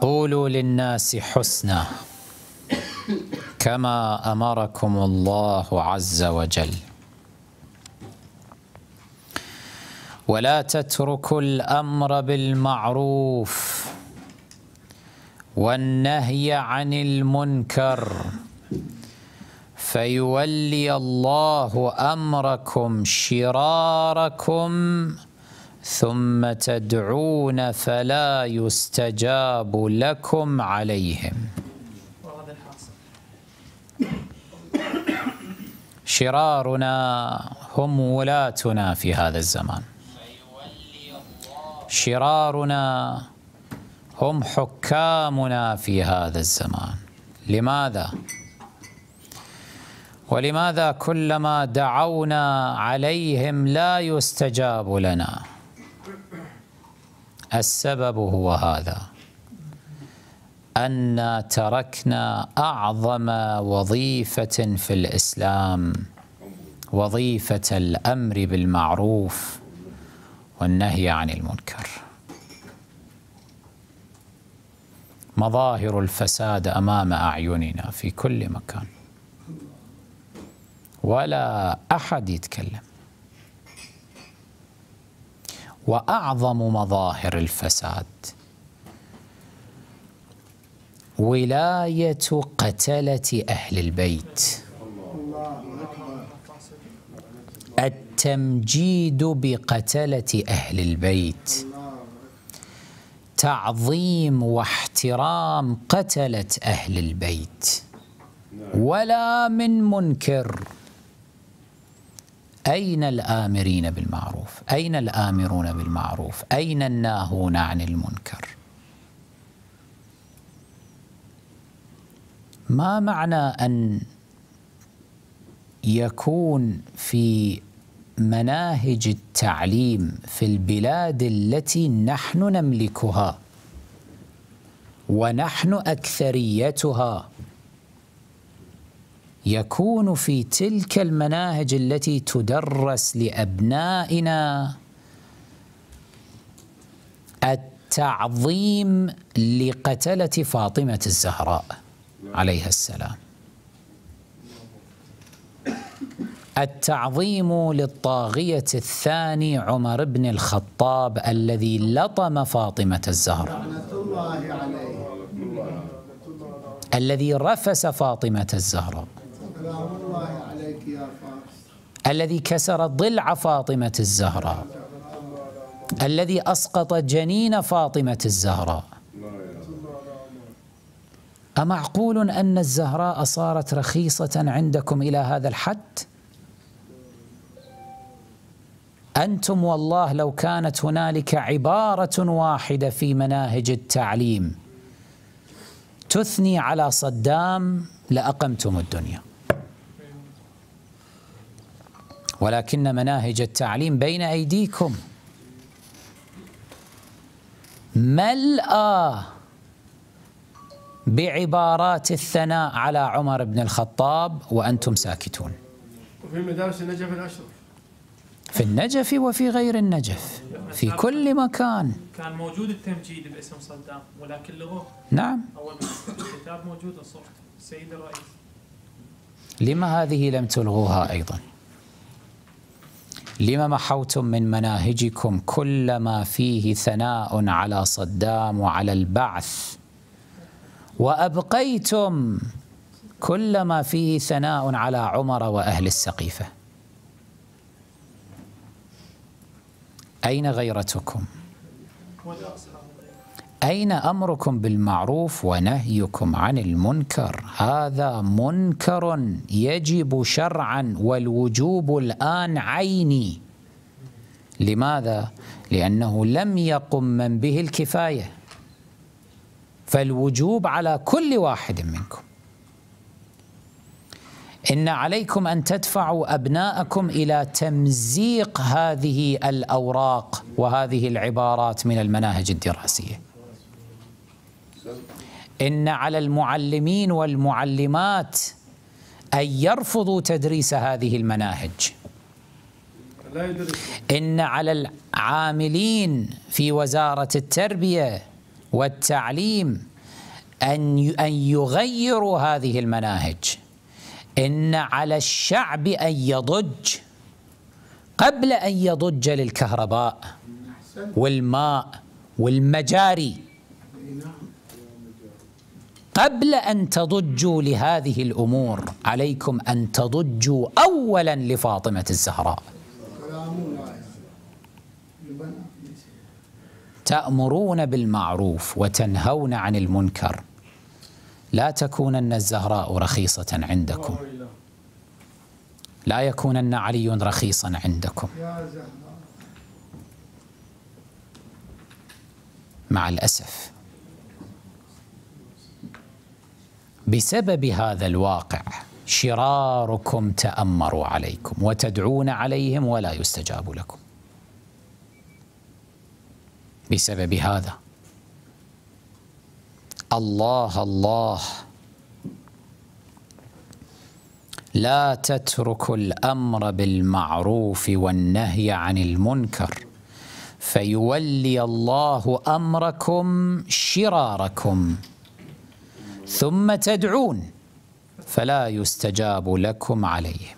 قولوا للناس حسنا كما أمركم الله عز وجل. ولا تتركوا الأمر بالمعروف والنهي عن المنكر فيولي الله أمركم شراركم ثم تدعون فلا يستجاب لكم عليهم. شرارنا هم ولاتنا في هذا الزمان. شرارنا هم حكامنا في هذا الزمان. لماذا؟ ولماذا كلما دعونا عليهم لا يستجاب لنا؟ السبب هو هذا. أن تركنا أعظم وظيفة في الإسلام وظيفة الأمر بالمعروف والنهي عن المنكر. مظاهر الفساد أمام أعيننا في كل مكان. ولا أحد يتكلم. وأعظم مظاهر الفساد. ولاية قتلة أهل البيت. التمجيد بقتلة أهل البيت. تعظيم واحترام قتلة أهل البيت. ولا من منكر. أين الآمرين بالمعروف؟ أين الآمرون بالمعروف؟ أين الناهون عن المنكر؟ ما معنى أن يكون في مناهج التعليم في البلاد التي نحن نملكها ونحن أكثريتها يكون في تلك المناهج التي تدرس لأبنائنا التعظيم لقتلة فاطمة الزهراء عليها السلام. التعظيم للطاغية الثاني عمر بن الخطاب الذي لطم فاطمة الزهراء. الذي رفس فاطمة الزهراء. سلام الله عليك يا فارس. الذي كسر ضلع فاطمة الزهراء. الذي أسقط جنين فاطمة الزهراء. أمعقول أن الزهراء صارت رخيصة عندكم إلى هذا الحد؟ أنتم والله لو كانت هنالك عبارة واحدة في مناهج التعليم تثني على صدام لأقمتم الدنيا. ولكن مناهج التعليم بين أيديكم. ملأى بعبارات الثناء على عمر بن الخطاب وأنتم ساكتون؟ وفي مدارس النجف الأشرف. في النجف وفي غير النجف في كل مكان. كان موجود التمجيد باسم صدام ولكن لغوه نعم. أول ما الكتاب موجود صورته السيد الرئيس. لما هذه لم تلغوها أيضا؟ لما محوتم من مناهجكم كل ما فيه ثناء على صدام وعلى البعث وأبقيتم كل ما فيه ثناء على عمر وأهل السقيفة أين غيرتكم؟ أين أمركم بالمعروف ونهيكم عن المنكر؟ هذا منكر يجب شرعا والوجوب الآن عيني. لماذا؟ لأنه لم يقم من به الكفاية. فالوجوب على كل واحد منكم. إن عليكم أن تدفعوا أبناءكم إلى تمزيق هذه الأوراق وهذه العبارات من المناهج الدراسية. إن على المعلمين والمعلمات أن يرفضوا تدريس هذه المناهج. إن على العاملين في وزارة التربية والتعليم أن أن يغيروا هذه المناهج. إن على الشعب أن يضج. قبل أن يضج للكهرباء والماء والمجاري. قبل أن تضجوا لهذه الأمور عليكم أن تضجوا أولا لفاطمة الزهراء. تأمرون بالمعروف وتنهون عن المنكر. لا تكونن الزهراء رخيصة عندكم. لا يكونن علي رخيصا عندكم. مع الأسف. بسبب هذا الواقع شراركم تأمروا عليكم وتدعون عليهم ولا يستجاب لكم. بسبب هذا الله الله لا تتركوا الأمر بالمعروف والنهي عن المنكر فيولي الله أمركم شراركم. ثم تدعون فلا يستجاب لكم عليهم